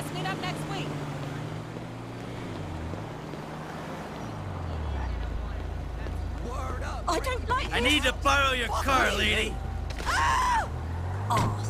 let's meet up next week. Word up! I don't like I need to borrow your car, lady. Ah! Ass. What's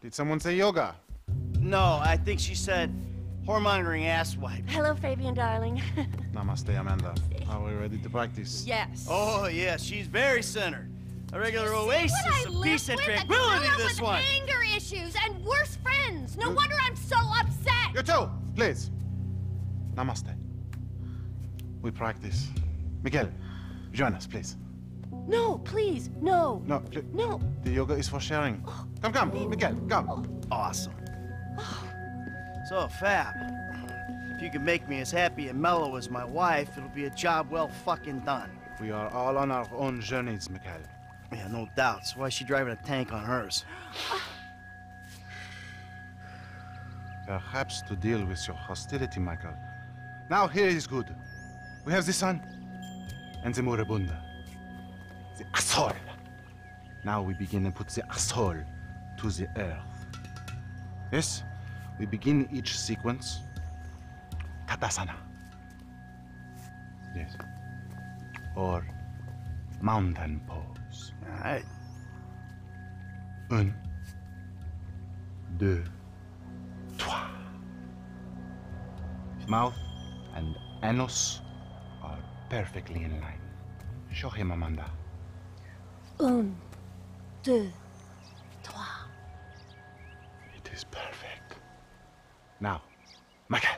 Did someone say yoga? No, I think she said whoremongering asswipe. Hello, Fabien, darling. Namaste, Amanda. Are we ready to practice? yes. Oh, yeah, she's very centered. A regular oasis of peace and with? A tranquility, gorilla this with one. anger issues and worse friends. No wonder I'm so upset. You too, please. Namaste. We practice. Miguel, join us, please. No, please, no. No, please. No. The yoga is for sharing. Oh, Come, come, Miguel, come. Awesome. So, Fab, if you can make me as happy and mellow as my wife, it'll be a job well fucking done. We are all on our own journeys, Miguel. Yeah, no doubts. Why is she driving a tank on hers? Perhaps to deal with your hostility, Michael. Now here is good. We have the sun and the moribunda. The asshole. Now we begin and put the asshole to the earth. Yes, we begin each sequence. Tadasana. Yes. Or mountain pose. All right. Un, deux, trois. Mouth and anus are perfectly in line. Show him, Amanda. Un, deux, trois. It is perfect. Now, Michael.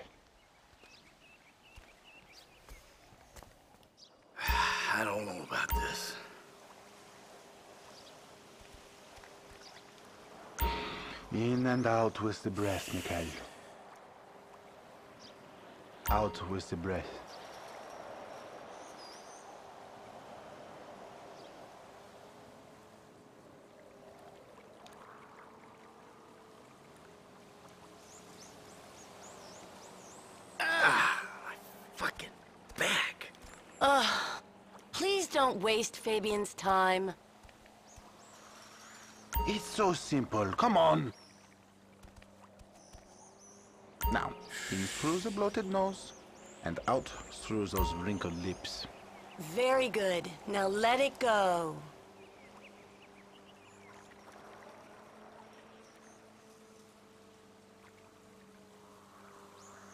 I don't know about this. In and out with the breath, Mikhail. Out with the breath. Fucking back. Please don't waste Fabien's time. It's so simple. Come on. Now, in through the bloated nose and out through those wrinkled lips. Very good. Now let it go.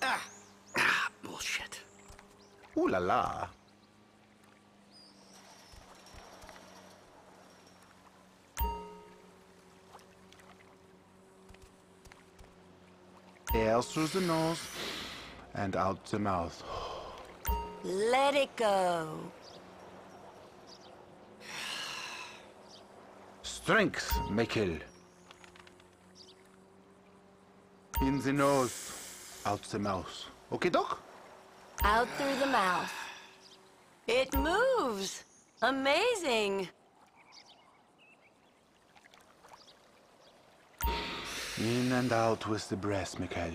Ah! ah bullshit. Ooh la la. Air through the nose and out the mouth. Let it go. Strength, Mikkel. In the nose, out the mouth. Okay, Doc? Out through the mouth. It moves. Amazing. In and out with the breath, Mikhail.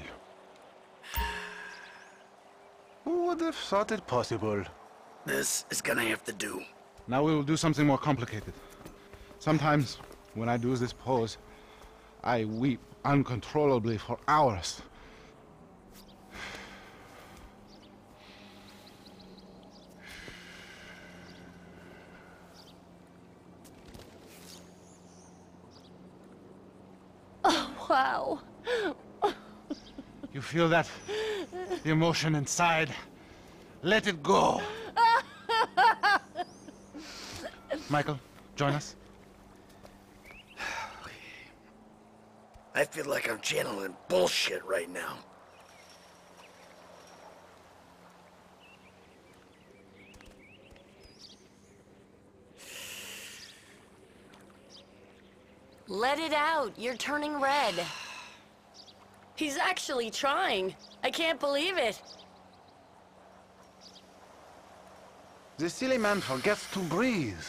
Who would have thought it possible? This is gonna have to do. Now we will do something more complicated. Sometimes, when I do this pose, I weep uncontrollably for hours. Wow. You feel that? The emotion inside. Let it go. Michael, join us. I feel like I'm channeling bullshit right now. Let it out. You're turning red. He's actually trying. I can't believe it. The silly man forgets to breathe.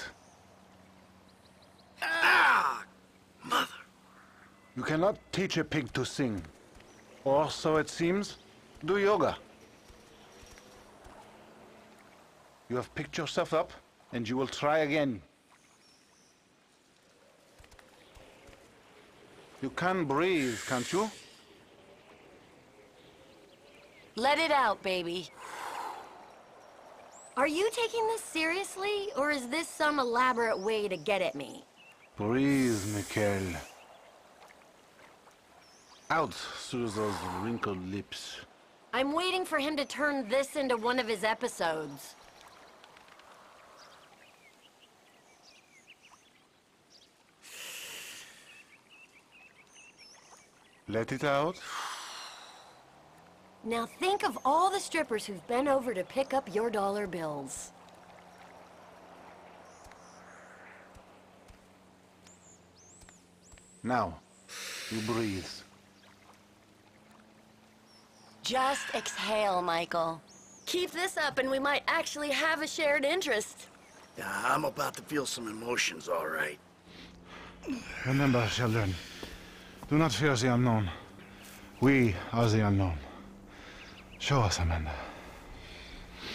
Ah! Mother. You cannot teach a pig to sing. Or so it seems. Do yoga. You have picked yourself up, and you will try again. You can breathe, can't you? Let it out, baby. Are you taking this seriously, or is this some elaborate way to get at me? Breathe, Mikhail. Out through those wrinkled lips. I'm waiting for him to turn this into one of his episodes. Let it out. Now think of all the strippers who've been over to pick up your dollar bills. Now, you breathe. Just exhale, Michael. Keep this up and we might actually have a shared interest. Yeah, I'm about to feel some emotions, all right. Remember, children, do not fear the unknown. We are the unknown. Show us, Amanda.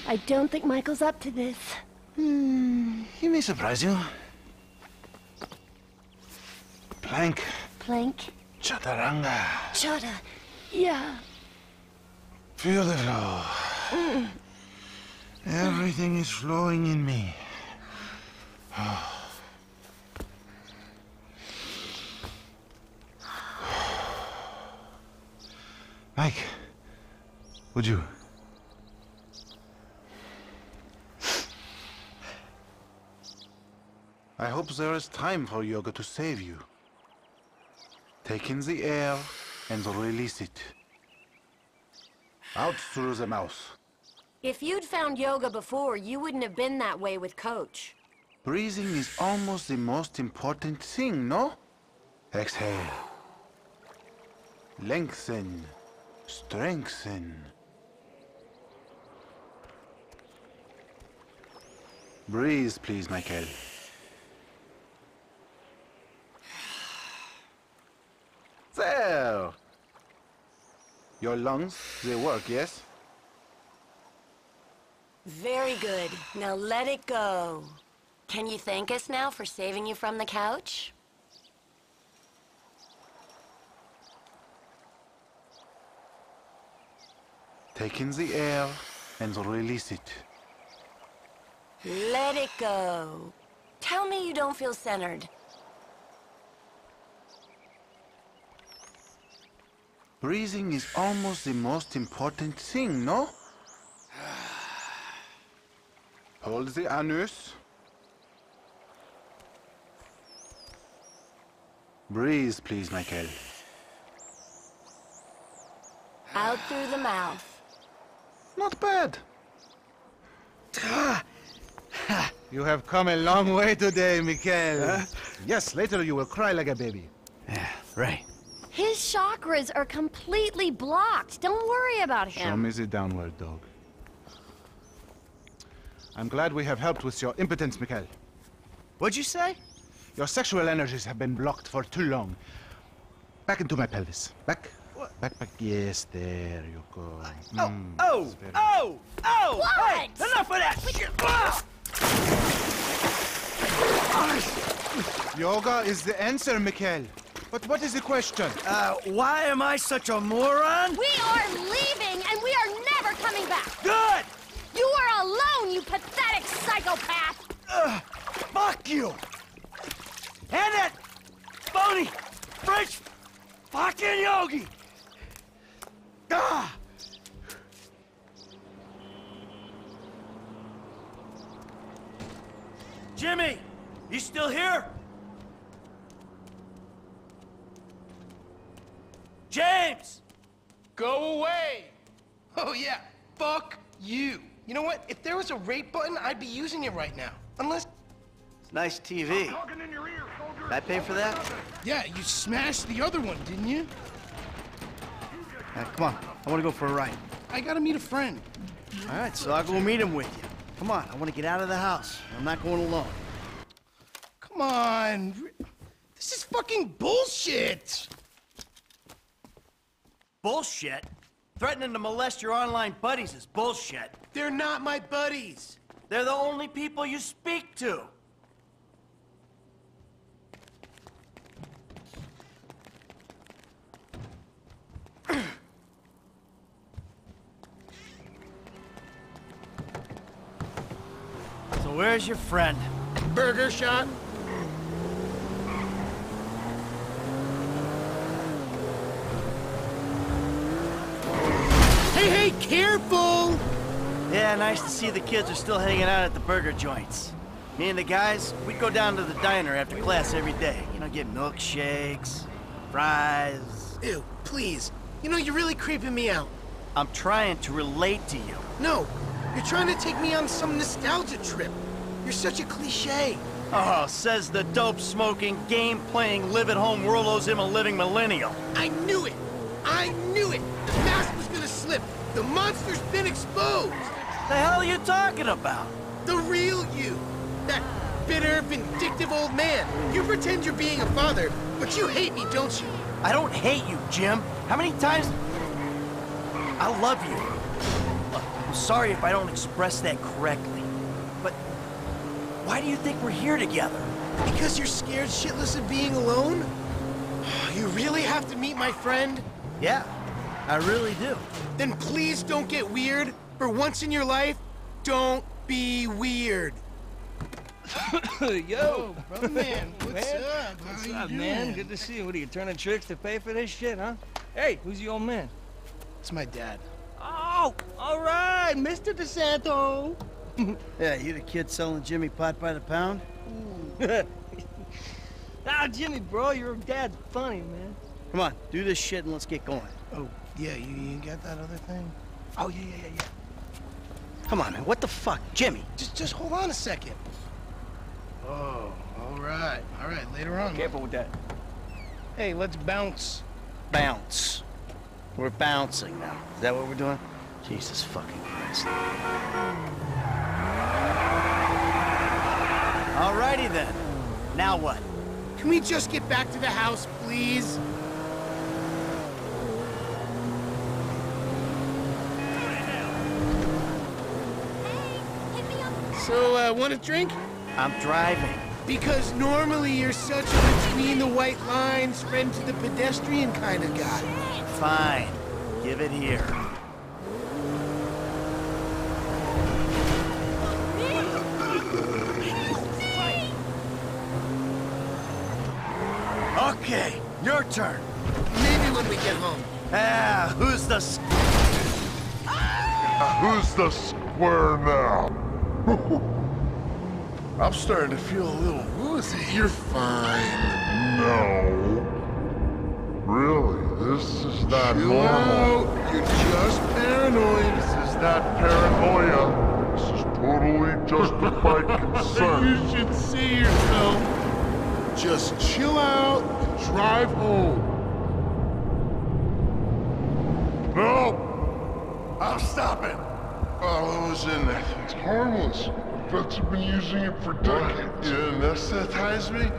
I don't think Michael's up to this. Hmm, he may surprise you. Plank, Plank, chaturanga. Chata, yeah. Feel the flow. Mm. Everything is flowing in me. Ah. Mike, would you? I hope there is time for yoga to save you. Take in the air and release it. Out through the mouth. If you'd found yoga before, you wouldn't have been that way with Coach. Breathing is almost the most important thing, no? Exhale. Lengthen. Strengthen. Breathe, please, Michael. There! Your lungs, they work, yes? Very good. Now let it go. Can you thank us now for saving you from the couch? Take in the air and release it. Let it go. Tell me you don't feel centered. Breathing is almost the most important thing, no? Hold the anus. Breathe, please, Michael. Out through the mouth. Not bad. you have come a long way today, Michael. Yes, later you will cry like a baby. Yeah, right. His chakras are completely blocked. Don't worry about him. Show him. me the downward dog. I'm glad we have helped with your impotence, Mikhail. What'd you say? Your sexual energies have been blocked for too long. Back into my pelvis. Back. Back, back. Yes, there you go. Oh, Mm, oh, that's very- oh, oh! What? Hey, enough of that shit! Ah! Yoga is the answer, Mikhail. But what is the question? Uh, why am I such a moron? We are leaving and we are never coming back. Good! You are alone, you pathetic psychopath. Ugh, fuck you! And that phony French fucking yogi! Ah! Jimmy, you still here? James! Go away! Oh yeah, fuck you. You know what? If there was a rape button, I'd be using it right now. Unless... It's nice TV. Did I pay for that? Yeah, you smashed the other one, didn't you? Uh, come on, I want to go for a ride. I gotta meet a friend. All right, so I'll go meet him with you. Come on, I want to get out of the house. I'm not going alone. Come on. This is fucking bullshit! Bullshit? Threatening to molest your online buddies is bullshit. They're not my buddies. They're the only people you speak to. Where's your friend? Burger shot? Hey, hey, careful! Yeah, nice to see the kids are still hanging out at the burger joints. Me and the guys, we'd go down to the diner after class every day. You know, get milkshakes, fries. Ew, please. You know, you're really creeping me out. I'm trying to relate to you. No, you're trying to take me on some nostalgia trip. You're such a cliche. Oh, says the dope smoking, game playing, live at home world owes him a living millennial. I knew it! I knew it! The mask was gonna slip! The monster's been exposed! The hell are you talking about? The real you! That bitter, vindictive old man! You pretend you're being a father, but you hate me, don't you? I don't hate you, Jim. How many times? I love you. Look, I'm sorry if I don't express that correctly, why do you think we're here together? Because you're scared shitless of being alone? You really have to meet my friend? Yeah, I really do. Then please don't get weird. For once in your life, don't be weird. Yo, oh, Brother man, what's Man, up? what's How up, man? doing? Good to see you. What are you turning tricks to pay for this shit, huh? Hey, who's your old man? It's my dad. Oh, all right, Mr. De Santa. Yeah, you the kid selling Jimmy pot by the pound? ah, Jimmy, bro, your dad's funny, man. Come on, do this shit and let's get going. Oh, yeah, you, you got that other thing? Oh yeah, yeah, yeah, yeah. Come on, man. What the fuck? Jimmy. Just, just hold on a second. Oh, all right, all right. Later on. Careful with that. Hey, let's bounce. Bounce. We're bouncing now. Is that what we're doing? Jesus fucking Christ. Alrighty then. Now what? Can we just get back to the house, please? Hit me up. So, uh, want a drink? I'm driving. Because normally you're such a between the white lines, friend to the pedestrian kind of guy. Fine. Give it here. Turn. Maybe when we get home. Ah, who's the s- Who's the square now? I'm starting to feel a little woozy. You're fine. No. Really? This is not Chill normal. Out. You're just paranoid. This is not paranoia. This is totally justified concern. you should see yourself. Just chill out drive home. No! I'm stopping. Oh, what was in there? It's harmless. Vets have been using it for decades. You anesthetize me?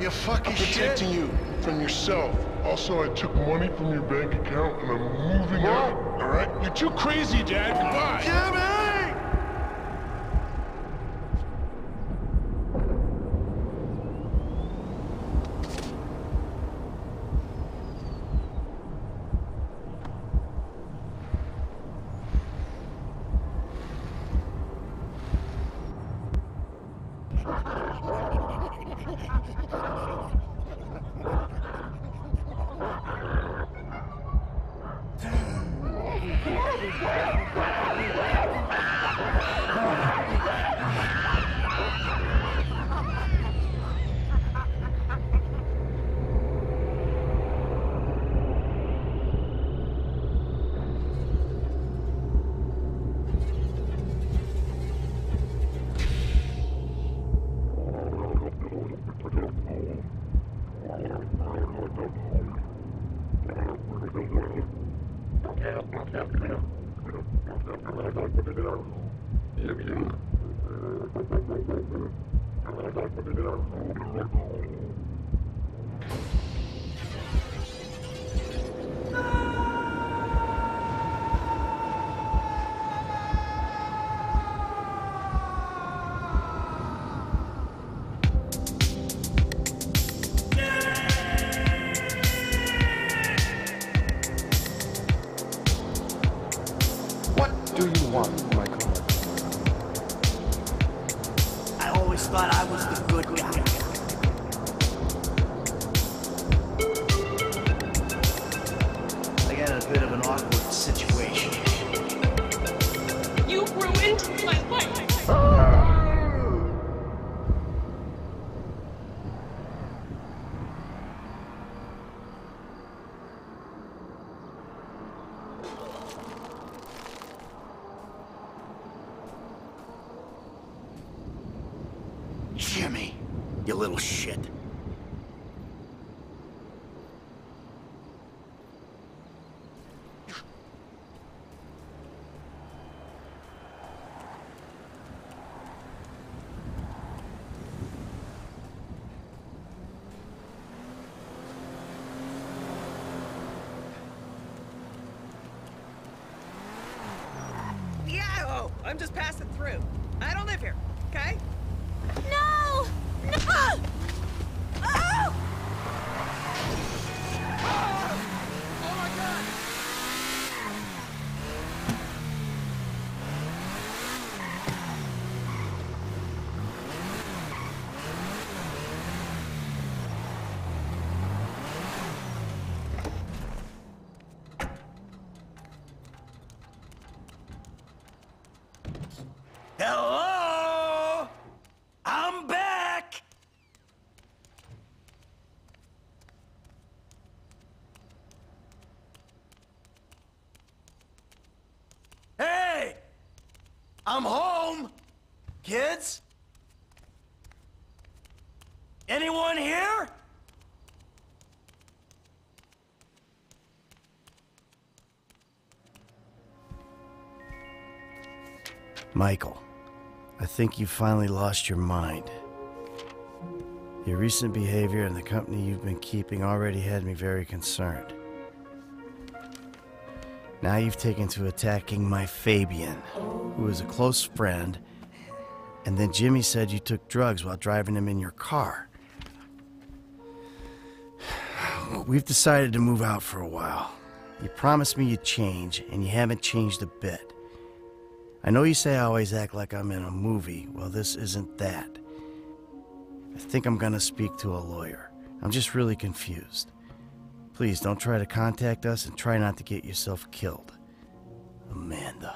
You fucking I'm protecting you from yourself. Also, I took money from your bank account and I'm moving out. All right? You're too crazy, Dad. Goodbye. Jimmy! Jimmy, little shit. Yeah, oh, I'm just passing through. I don't live here, okay? No! No! Oh! Oh my god! Hello? I'm back! Hey! I'm home! Kids? Anyone here? Michael. I think you finally lost your mind. Your recent behavior and the company you've been keeping already had me very concerned. Now you've taken to attacking my Fabien, who is a close friend, and then Jimmy said you took drugs while driving him in your car. We've decided to move out for a while. You promised me you'd change, and you haven't changed a bit. I know you say I always act like I'm in a movie. Well, this isn't that. I think I'm gonna speak to a lawyer. I'm just really confused. Please don't try to contact us and try not to get yourself killed. Amanda.